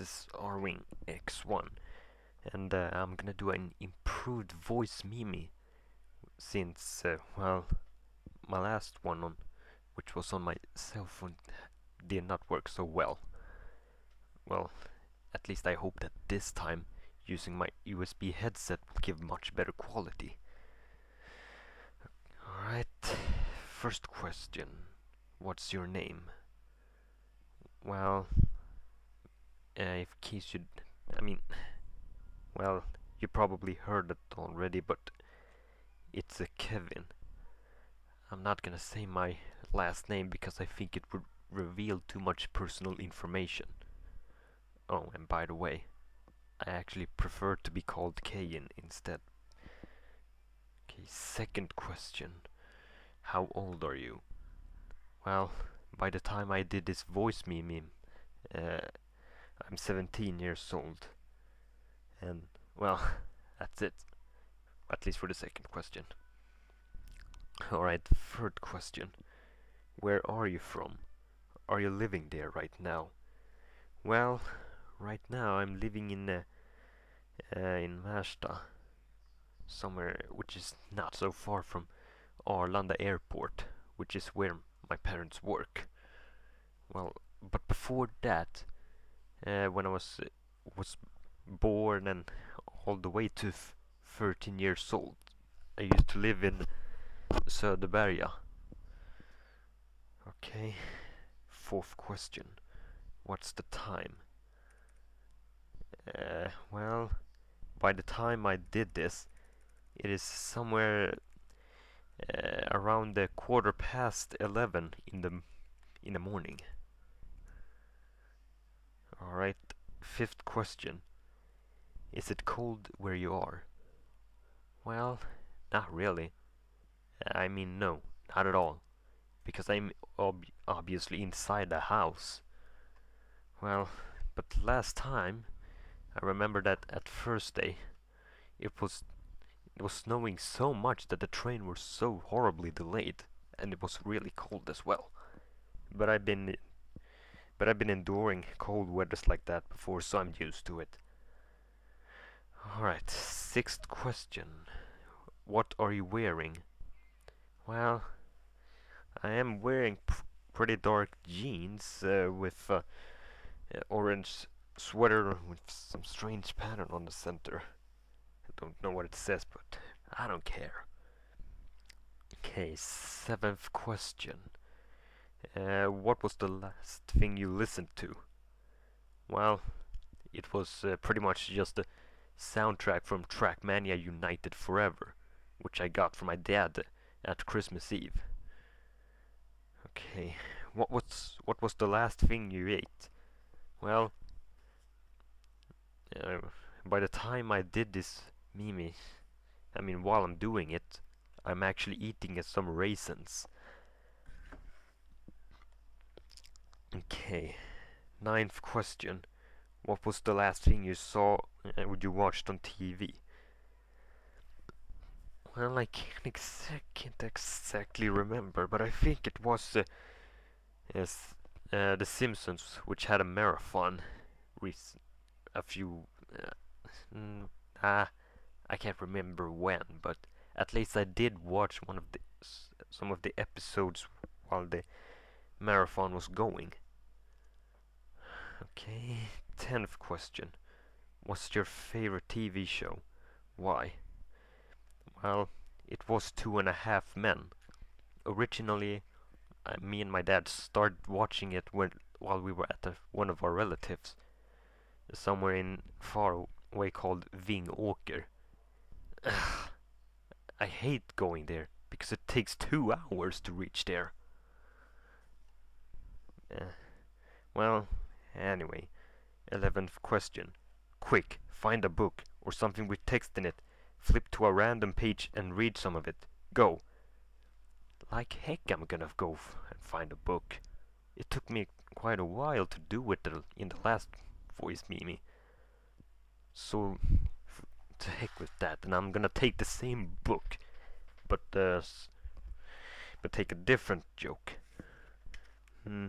this is Arwing X1 and uh, I'm gonna do an improved voice Mimi since, uh, well, my last one on which was on my cell phone did not work so well. Well, at least I hope that this time using my USB headset will give much better quality. Alright, first question. What's your name? Well, uh, if case you, I mean, well, you probably heard it already, but it's a Kevin. I'm not gonna say my last name because I think it would reveal too much personal information. Oh, and by the way, I actually prefer to be called Kayin instead. Okay, second question. How old are you? Well, by the time I did this voice meme, uh, I'm 17 years old. And, well, that's it. At least for the second question. Alright, third question. Where are you from? Are you living there right now? Well, right now I'm living in uh, uh, in Märsta, somewhere which is not so far from Arlanda Airport, which is where my parents work. Well, but before that, uh, when I was was born and all the way to 13 years old, I used to live in Söderberga. Okay, fourth question. What's the time? Uh, well, by the time I did this, it is somewhere uh, around the quarter past 11 in the in the morning. Alright, fifth question. Is it cold where you are? Well, not really. I mean, no, not at all. Because I'm ob obviously inside the house. Well, but last time, I remember that at first day, it was it was snowing so much that the train was so horribly delayed, and it was really cold as well. But I've been but I've been enduring cold weathers like that before, so I'm used to it. Alright, sixth question. What are you wearing? Well, I am wearing pretty dark jeans uh, with uh, orange sweater with some strange pattern on the center. I don't know what it says, but I don't care. Okay, seventh question. Uh, what was the last thing you listened to? Well, it was uh, pretty much just the soundtrack from Trackmania United Forever, which I got from my dad at Christmas Eve. Okay, what was what was the last thing you ate? Well, uh, by the time I did this mimi, I mean while I'm doing it, I'm actually eating some raisins. Okay, ninth question. What was the last thing you saw uh, you watched on TV? Well, I can't, exact, can't exactly remember, but I think it was uh, yes, uh, The Simpsons, which had a marathon a few. Uh, mm, ah, I can't remember when, but at least I did watch one of the some of the episodes while the marathon was going. Okay, tenth question. What's your favorite TV show? Why? Well, it was Two and a Half Men. Originally, uh, me and my dad started watching it when, while we were at a, one of our relatives, somewhere in far away called Vingåker. I hate going there because it takes two hours to reach there. Uh, well, anyway, eleventh question. Quick, find a book or something with text in it flip to a random page and read some of it. Go. Like heck I'm gonna go and find a book. It took me quite a while to do it in the last voice mimi. So, to heck with that, and I'm gonna take the same book, but uh, but take a different joke. Hmm.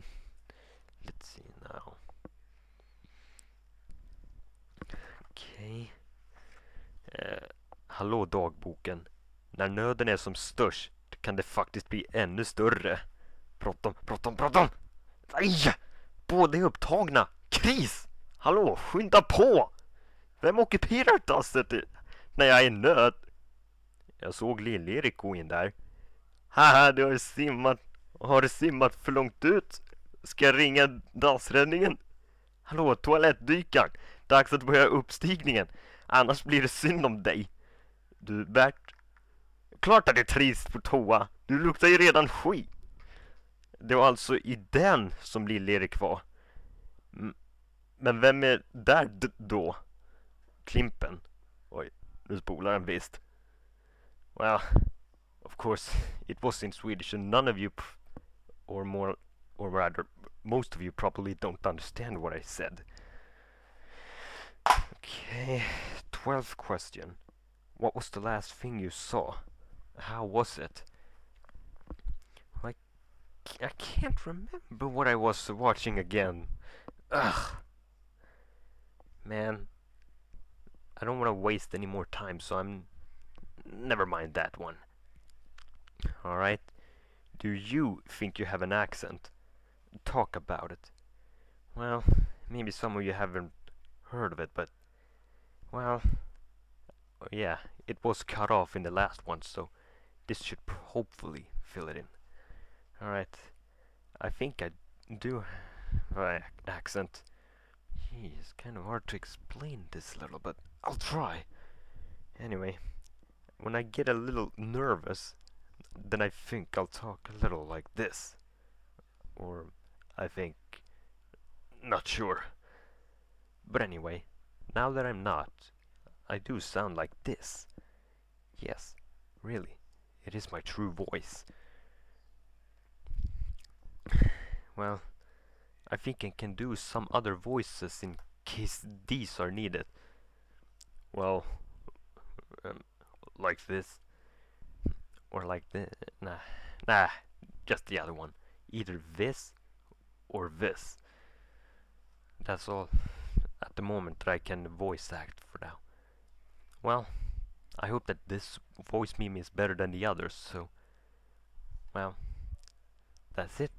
Let's see now. Hallå dagboken. När nöden är som störst kan det faktiskt bli ännu större. Bråttom, bråttom, bråttom! Nej! Båda är upptagna! Kris! Hallå, skynda på! Vem ockuperar dasset när jag är i nöd? Jag såg Lill-Erik gå in där. Haha, du har simmat. Har du simmat för långt ut? Ska jag ringa dassräddningen? Hallå, toalettdykaren! Dags att börja uppstigningen. Annars blir det synd om dig. Du, Bert. Klart att det är trist på toa. Du luktar ju redan skit. Det var alltså i den som Lill-Erik var. Men vem är där då? Klimpen? Oj, nu spolar den visst. Well, of course, it was in Swedish and none of you, or more, or rather, most of you probably don't understand what I said. Okay, twelfth question. What was the last thing you saw? How was it? I, I can't remember what I was watching again. Ugh. Man, I don't want to waste any more time, so I'm... Never mind that one. Alright. Do you think you have an accent? Talk about it. Well, maybe some of you haven't heard of it, but... Well... Yeah, it was cut off in the last one, so this should hopefully fill it in. Alright. I think I do an accent. Gee, it's kind of hard to explain this little, but I'll try. Anyway, when I get a little nervous, then I think I'll talk a little like this. Or I think... Not sure. But anyway, now that I'm not, I do sound like this. Yes, really, it is my true voice. Well, I think I can do some other voices in case these are needed. Well, um, like this. Or like this. Nah, nah, just the other one. Either this or this. That's all at the moment that I can voice act. Well, I hope that this voice meme is better than the others, so... Well, that's it.